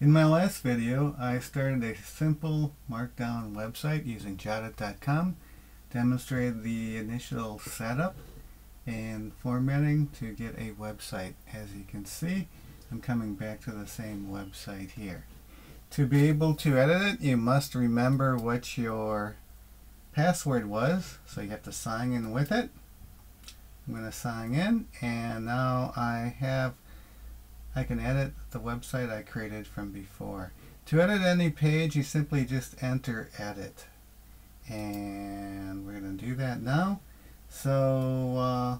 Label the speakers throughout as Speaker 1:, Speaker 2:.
Speaker 1: In my last video, I started a simple markdown website using Jottit.com, demonstrated the initial setup and formatting to get a website. As you can see, I'm coming back to the same website here. To be able to edit it, you must remember what your password was, so you have to sign in with it. I'm going to sign in, and now I have I can edit the website I created from before. To edit any page, you simply just enter edit. And we're going to do that now. So uh,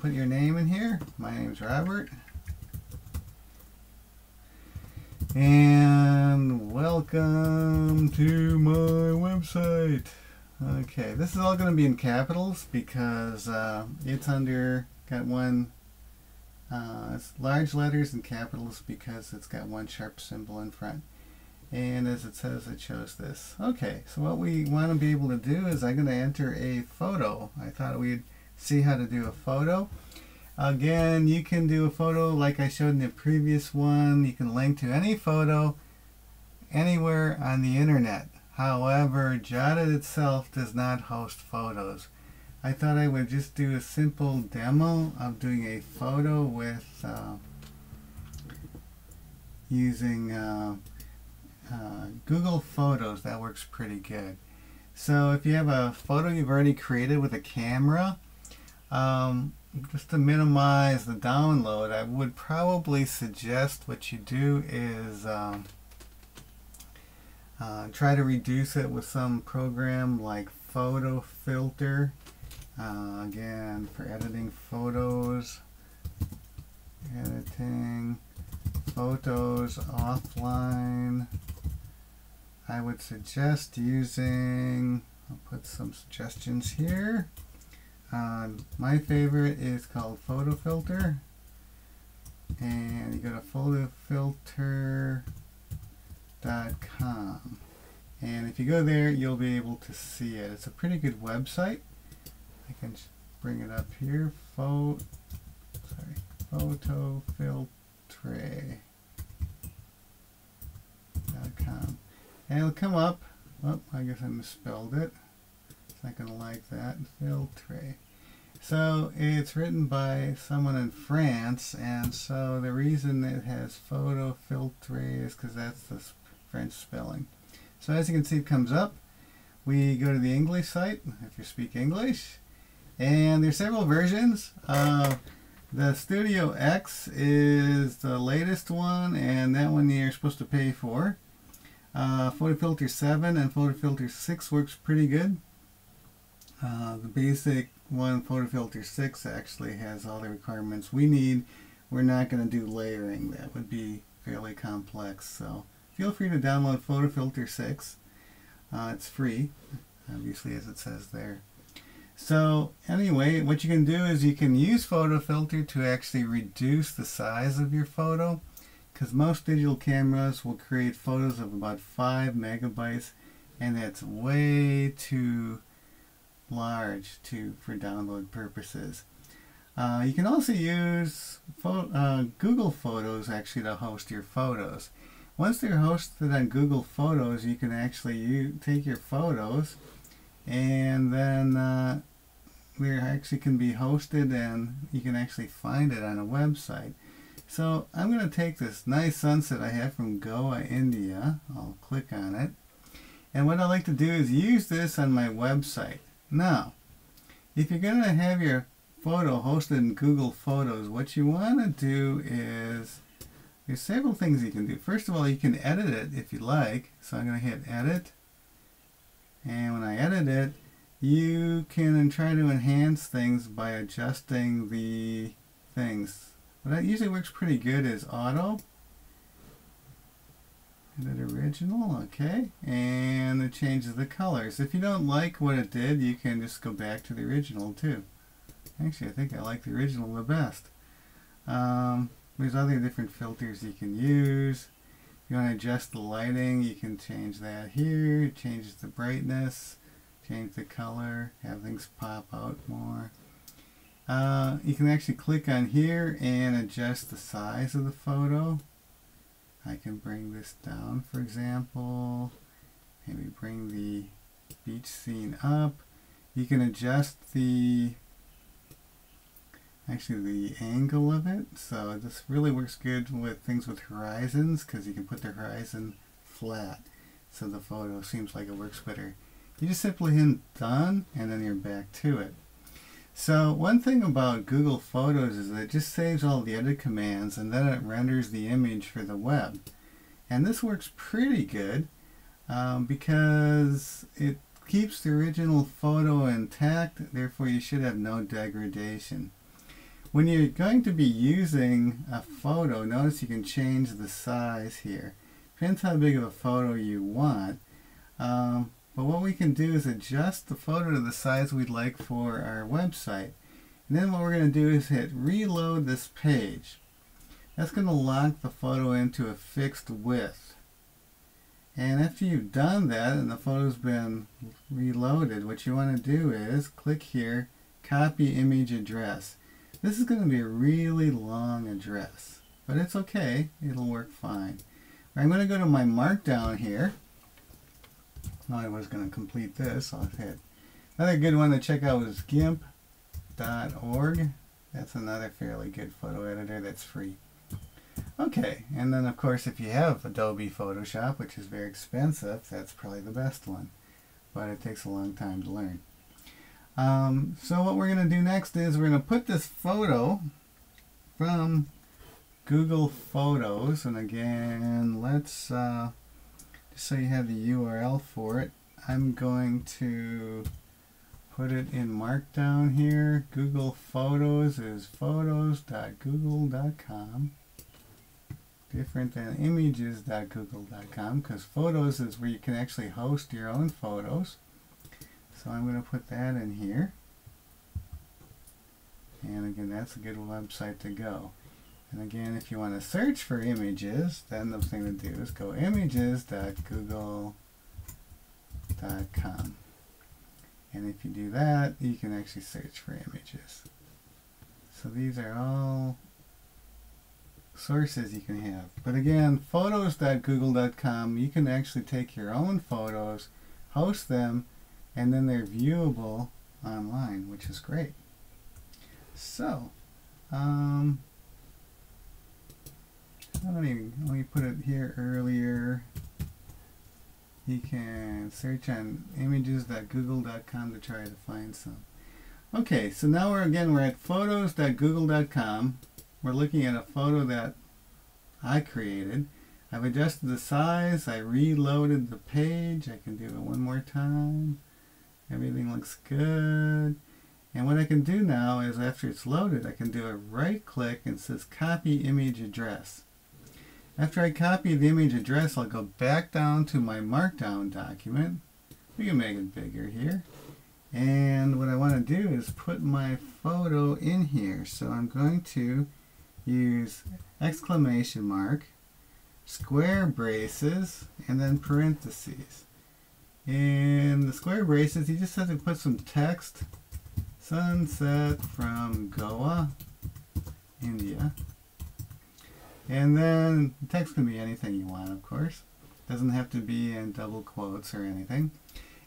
Speaker 1: put your name in here. My name's Robert. And welcome to my website. Okay, this is all going to be in capitals because uh, it's under, got one uh, it's large letters and capitals because it's got one sharp symbol in front. And as it says, it shows this. Okay, so what we want to be able to do is I'm going to enter a photo. I thought we'd see how to do a photo. Again, you can do a photo like I showed in the previous one. You can link to any photo anywhere on the internet. However, Jottit itself does not host photos. I thought I would just do a simple demo of doing a photo with uh, using uh, uh, Google Photos. That works pretty good. So if you have a photo you've already created with a camera, um, just to minimize the download, I would probably suggest what you do is um, uh, try to reduce it with some program like Photo Filter. Uh, again, for editing photos, editing photos offline, I would suggest using, I'll put some suggestions here. Um, my favorite is called Photo Filter. And you go to photofilter.com. And if you go there, you'll be able to see it. It's a pretty good website. I can bring it up here. Photo, sorry, photofiltre.com. And it'll come up. Oh, I guess I misspelled it. It's not going to like that. Filtre. So it's written by someone in France, and so the reason it has photo filtre is because that's the French spelling. So as you can see, it comes up. We go to the English site, if you speak English, and there's several versions. Uh, the Studio X is the latest one, and that one you're supposed to pay for. Uh, Photo Filter 7 and Photo Filter 6 works pretty good. Uh, the basic one, Photo Filter 6, actually has all the requirements we need. We're not going to do layering. That would be fairly complex. So feel free to download Photo Filter 6. Uh, it's free, obviously, as it says there. So anyway, what you can do is you can use photo filter to actually reduce the size of your photo because most digital cameras will create photos of about 5 megabytes and that's way too large to for download purposes. Uh, you can also use uh, Google Photos actually to host your photos. Once they're hosted on Google Photos, you can actually take your photos and then uh, they actually can be hosted and you can actually find it on a website. So I'm going to take this nice sunset I have from Goa, India. I'll click on it. And what I like to do is use this on my website. Now, if you're going to have your photo hosted in Google Photos, what you want to do is, there's several things you can do. First of all, you can edit it if you like. So I'm going to hit edit. And when I edit it, you can try to enhance things by adjusting the things. What that usually works pretty good is auto. Edit original, okay. And it changes the colors. If you don't like what it did, you can just go back to the original too. Actually, I think I like the original the best. Um, there's other different filters you can use. If you want to adjust the lighting, you can change that here. It changes the brightness change the color, have things pop out more. Uh, you can actually click on here and adjust the size of the photo. I can bring this down, for example. Maybe bring the beach scene up. You can adjust the actually the angle of it. So this really works good with things with horizons because you can put the horizon flat so the photo seems like it works better. You just simply hit done and then you're back to it. So one thing about Google Photos is that it just saves all the edit commands and then it renders the image for the web. And this works pretty good um, because it keeps the original photo intact, therefore you should have no degradation. When you're going to be using a photo, notice you can change the size here. Depends how big of a photo you want. Um, but what we can do is adjust the photo to the size we'd like for our website. And then what we're going to do is hit reload this page. That's going to lock the photo into a fixed width. And after you've done that and the photo's been reloaded, what you want to do is click here, copy image address. This is going to be a really long address, but it's okay. It'll work fine. I'm going to go to my markdown here. I was going to complete this. I'll hit. Another good one to check out is gimp.org. That's another fairly good photo editor that's free. Okay, and then of course if you have Adobe Photoshop, which is very expensive, that's probably the best one. But it takes a long time to learn. Um, so what we're going to do next is we're going to put this photo from Google Photos, and again, let's, uh, so you have the URL for it, I'm going to put it in Markdown here. Google Photos is photos.google.com. Different than images.google.com because photos is where you can actually host your own photos. So I'm going to put that in here. And again, that's a good website to go. And again, if you want to search for images, then the thing to do is go images.google.com. And if you do that, you can actually search for images. So these are all sources you can have. But again, photos.google.com, you can actually take your own photos, host them, and then they're viewable online, which is great. So, um, let me, let me put it here earlier. You can search on images.google.com to try to find some. Okay, so now we're again, we're at photos.google.com. We're looking at a photo that I created. I've adjusted the size. I reloaded the page. I can do it one more time. Everything looks good. And what I can do now is after it's loaded, I can do a right click and says copy image address. After I copy the image address, I'll go back down to my markdown document. We can make it bigger here. And what I want to do is put my photo in here. So I'm going to use exclamation mark, square braces, and then parentheses. In the square braces, you just have to put some text. Sunset from Goa, India. And then the text can be anything you want, of course. Doesn't have to be in double quotes or anything.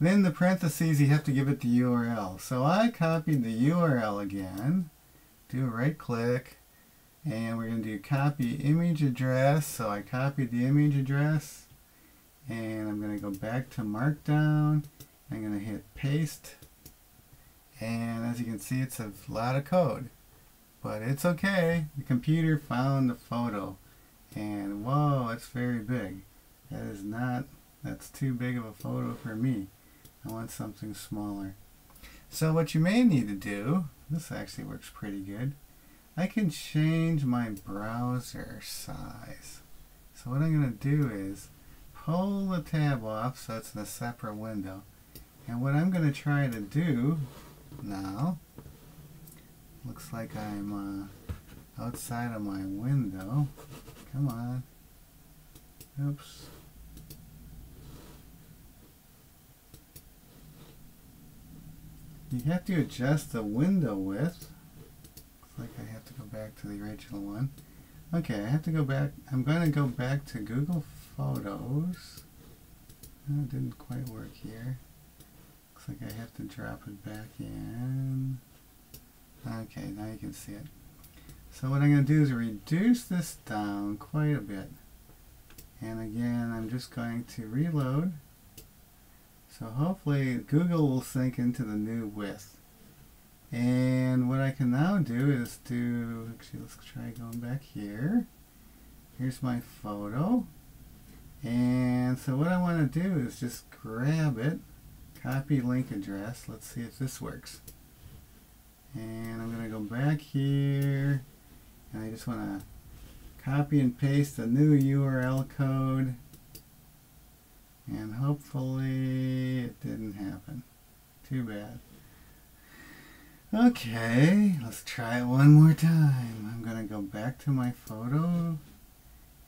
Speaker 1: then the parentheses, you have to give it the URL. So I copied the URL again. Do a right click. And we're going to do copy image address. So I copied the image address and I'm going to go back to Markdown. I'm going to hit paste and as you can see it's a lot of code but it's okay. The computer found the photo. And whoa it's very big. That is not that's too big of a photo for me. I want something smaller. So what you may need to do this actually works pretty good. I can change my browser size. So what I'm going to do is pull the tab off so it's in a separate window. And what I'm going to try to do now, looks like I'm uh, outside of my window. Come on. Oops. You have to adjust the window width. Looks like I have to go back to the original one. Okay, I have to go back. I'm going to go back to Google Photos. It didn't quite work here. Looks like I have to drop it back in. Okay, now you can see it. So what I'm going to do is reduce this down quite a bit. And again, I'm just going to reload. So hopefully Google will sync into the new width. And what I can now do is do, actually let's try going back here. Here's my photo. And so what I want to do is just grab it, copy link address. Let's see if this works. And I'm going to go back here and I just want to copy and paste the new URL code and hopefully it didn't happen. Too bad. Okay, let's try it one more time. I'm going to go back to my photo.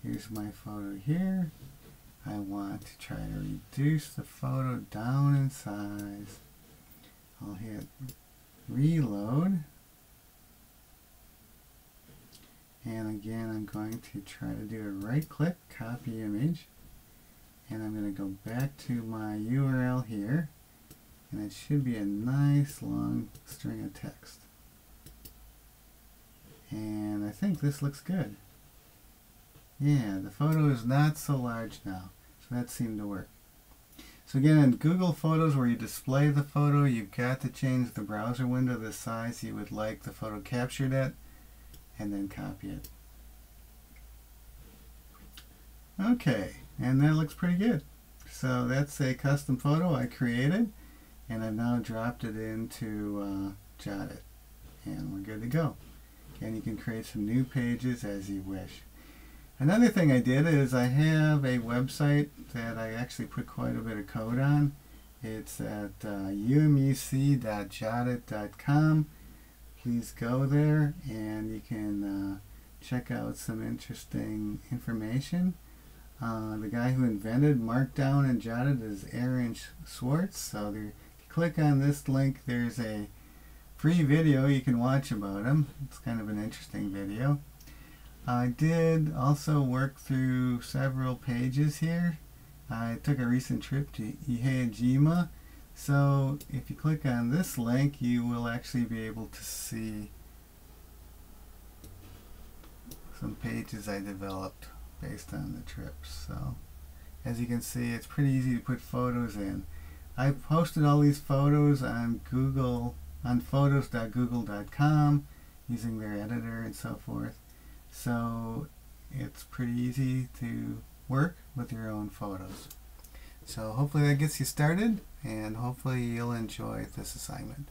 Speaker 1: Here's my photo here. I want to try to reduce the photo down in size. I'll hit reload. And again, I'm going to try to do a right click, copy image. And I'm going to go back to my URL here and it should be a nice long string of text. And I think this looks good. Yeah, the photo is not so large now, so that seemed to work. So again, in Google Photos where you display the photo, you've got to change the browser window the size you would like the photo captured at, and then copy it. Okay, and that looks pretty good. So that's a custom photo I created and I've now dropped it into uh, Jottit and we're good to go and you can create some new pages as you wish another thing I did is I have a website that I actually put quite a bit of code on it's at uh, umec.jottit.com please go there and you can uh, check out some interesting information uh, the guy who invented Markdown and Jottit is Aaron Swartz. so there click on this link, there's a free video you can watch about him. It's kind of an interesting video. I did also work through several pages here. I took a recent trip to Ehime, so if you click on this link, you will actually be able to see some pages I developed based on the trips. So as you can see, it's pretty easy to put photos in. I posted all these photos on Google, on photos.google.com using their editor and so forth. So it's pretty easy to work with your own photos. So hopefully that gets you started and hopefully you'll enjoy this assignment.